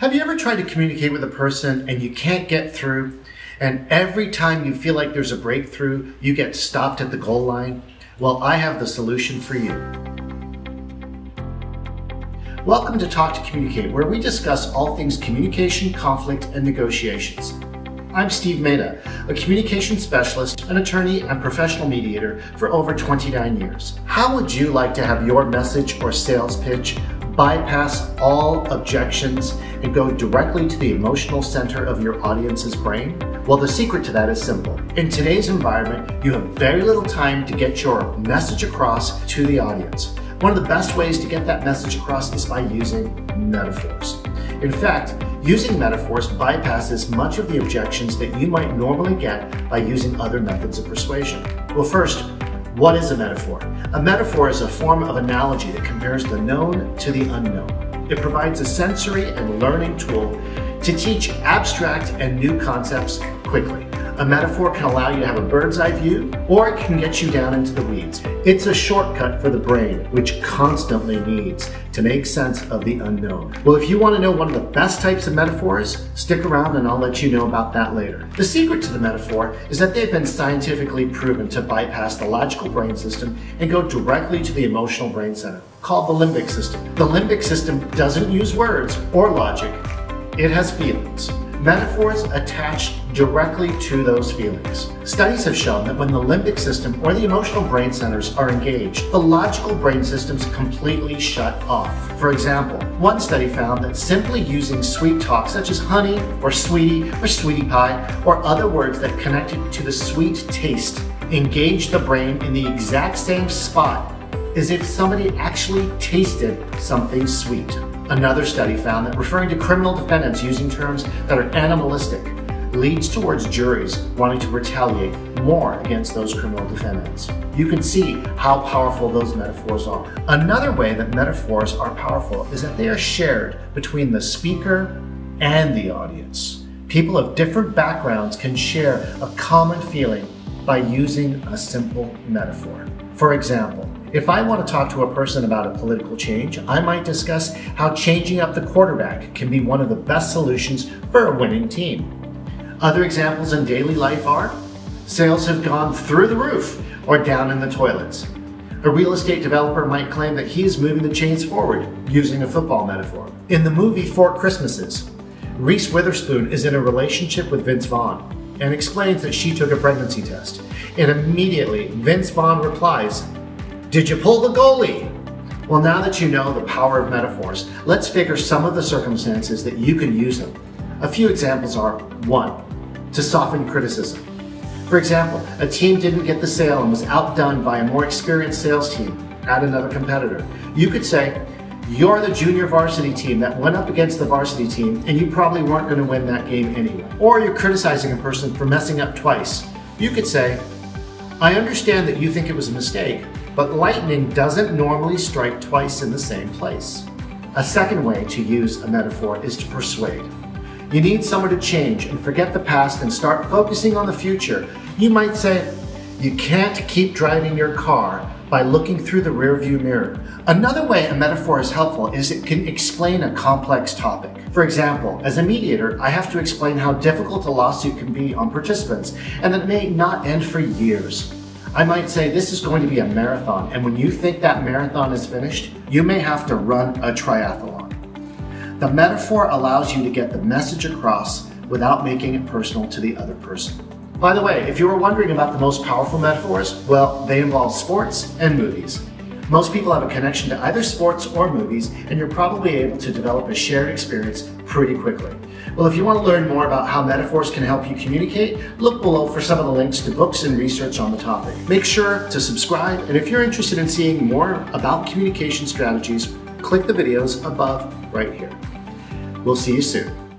Have you ever tried to communicate with a person and you can't get through? And every time you feel like there's a breakthrough, you get stopped at the goal line? Well, I have the solution for you. Welcome to Talk2Communicate, where we discuss all things communication, conflict, and negotiations. I'm Steve Mehta, a communication specialist, an attorney, and professional mediator for over 29 years. How would you like to have your message or sales pitch bypass all objections and go directly to the emotional center of your audience's brain? Well, the secret to that is simple. In today's environment, you have very little time to get your message across to the audience. One of the best ways to get that message across is by using metaphors. In fact, using metaphors bypasses much of the objections that you might normally get by using other methods of persuasion. Well, first, what is a metaphor? A metaphor is a form of analogy that compares the known to the unknown. It provides a sensory and learning tool to teach abstract and new concepts quickly. A metaphor can allow you to have a bird's eye view, or it can get you down into the weeds. It's a shortcut for the brain, which constantly needs to make sense of the unknown. Well, if you want to know one of the best types of metaphors, stick around and I'll let you know about that later. The secret to the metaphor is that they've been scientifically proven to bypass the logical brain system and go directly to the emotional brain center, called the limbic system. The limbic system doesn't use words or logic, it has feelings. Metaphors attach directly to those feelings. Studies have shown that when the limbic system or the emotional brain centers are engaged, the logical brain systems completely shut off. For example, one study found that simply using sweet talk such as honey or sweetie or sweetie pie or other words that connected to the sweet taste engaged the brain in the exact same spot as if somebody actually tasted something sweet. Another study found that referring to criminal defendants using terms that are animalistic leads towards juries wanting to retaliate more against those criminal defendants. You can see how powerful those metaphors are. Another way that metaphors are powerful is that they are shared between the speaker and the audience. People of different backgrounds can share a common feeling by using a simple metaphor. For example, if I want to talk to a person about a political change, I might discuss how changing up the quarterback can be one of the best solutions for a winning team. Other examples in daily life are sales have gone through the roof or down in the toilets. A real estate developer might claim that he is moving the chains forward, using a football metaphor. In the movie Four Christmases, Reese Witherspoon is in a relationship with Vince Vaughn and explains that she took a pregnancy test. And immediately, Vince Vaughn replies, did you pull the goalie? Well, now that you know the power of metaphors, let's figure some of the circumstances that you can use them. A few examples are one, to soften criticism. For example, a team didn't get the sale and was outdone by a more experienced sales team at another competitor. You could say, you're the junior varsity team that went up against the varsity team and you probably weren't going to win that game anyway. Or you're criticizing a person for messing up twice. You could say, I understand that you think it was a mistake, but lightning doesn't normally strike twice in the same place. A second way to use a metaphor is to persuade. You need someone to change and forget the past and start focusing on the future. You might say, you can't keep driving your car by looking through the rearview mirror. Another way a metaphor is helpful is it can explain a complex topic. For example, as a mediator, I have to explain how difficult a lawsuit can be on participants and that it may not end for years. I might say this is going to be a marathon, and when you think that marathon is finished, you may have to run a triathlon. The metaphor allows you to get the message across without making it personal to the other person. By the way, if you were wondering about the most powerful metaphors, well, they involve sports and movies. Most people have a connection to either sports or movies, and you're probably able to develop a shared experience pretty quickly. Well, if you want to learn more about how metaphors can help you communicate, look below for some of the links to books and research on the topic. Make sure to subscribe, and if you're interested in seeing more about communication strategies, click the videos above right here. We'll see you soon.